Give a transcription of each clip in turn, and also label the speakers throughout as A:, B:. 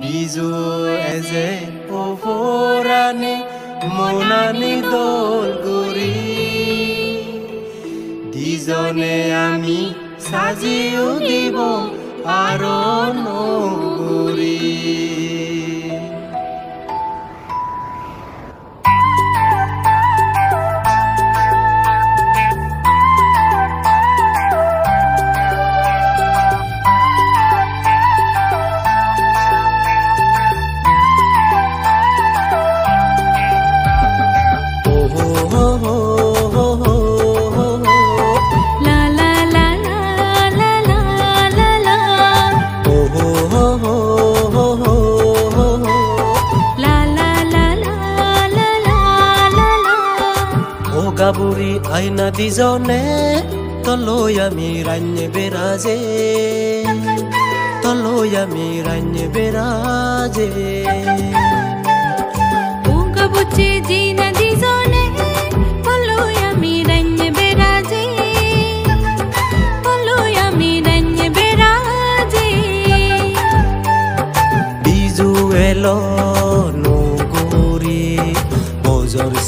A: বিজু এজে ওফরানি মনানি দোল গুৰি দিজনে আমি সাজিও দিব আৰু নগুৰি
B: gaburi aina dizone toloya miranye beraje. Toloya miranye beraje.
A: Unga buchi jine বজৰ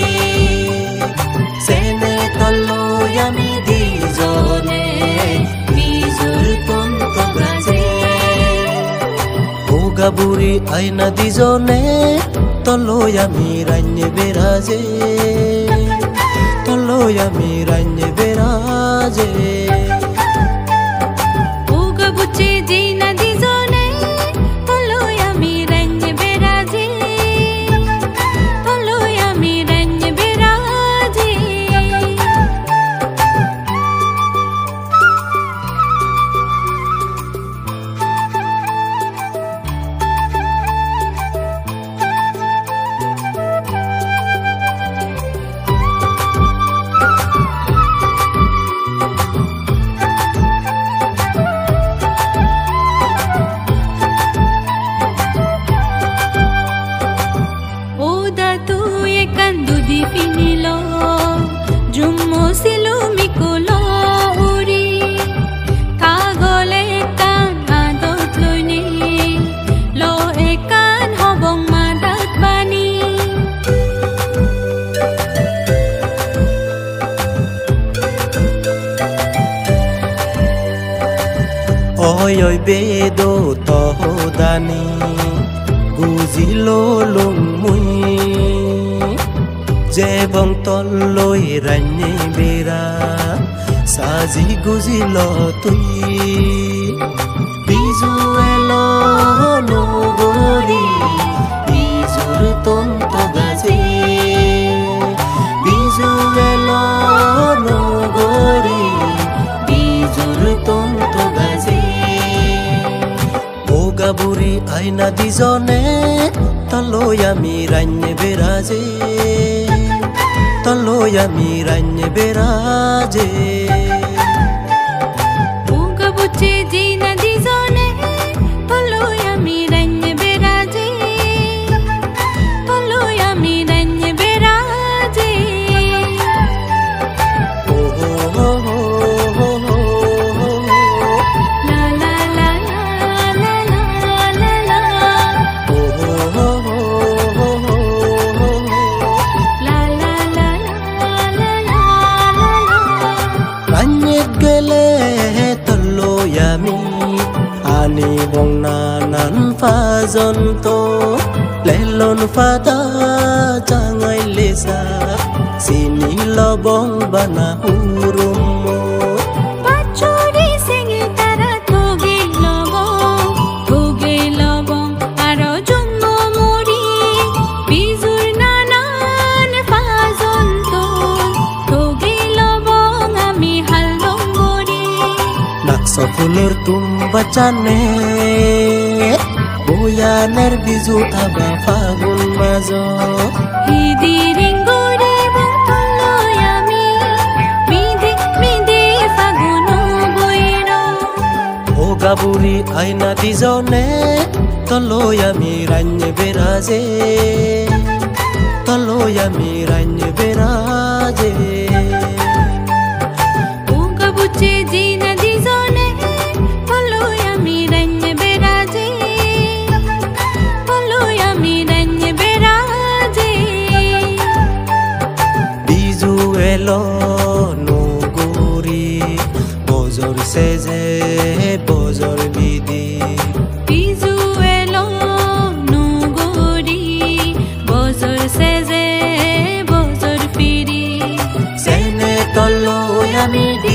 A: গাবুৰি আইনা দিজনে তলৈ আমি ৰান্যে বেৰাজে তলৈ আমি ৰান্যে বেৰাজে Oi বেদ তহদানি বুজিলো লুংমুই যে বং তল্লৈ রান্যে বেড়া সাজি গুজিল তুই। বিজুৱেল नदिजोने तल्लोया मिरान्य बेराजे
B: तल्लोया मिरान्य बेराजे gongna nan pha zon to lelon pha ta cha ngai lesa sini lo bong bana
A: huru ফুলের তুম বাচানে। বয়ানের বিজু আবা ফাগুন মাজ। গাবুরি আইনা দিজনে তলৈ আমি রান্য বেরাজে। তলৈ আমি রান্য বেরাজে।
B: বুচে দিন بازار سیزه
A: بازار میدی Me.